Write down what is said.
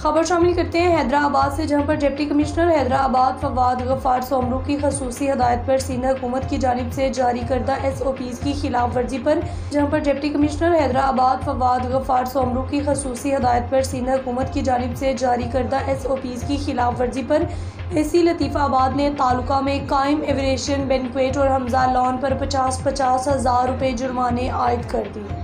खबर शामिल करते हैं, हैदराबाद से जहाँ पर डिप्टी कमिश्नर हैदराबाद फवाद गफार सोमरू की खसूसी हदायत पर सिंध हुकूमत की जानब से जारी करदा एस ओ पीज़ की खिलाफ वर्जी पर, जहाँ पर डिप्टी कमिश्नर हैदराबाद फवाद गफार सोमरू की खसूसी हदायत पर सिंध हुकूमत की जानब से जारी करदा एस ओ पीज़ की खिलाफ वर्जी पर, एसी सी लतीफ़ाबाद ने तालुका में कायम एवरेशन बेनकुट और हमजा लॉन पर पचास पचास हज़ार रुपये जुर्माने आयद कर दिए।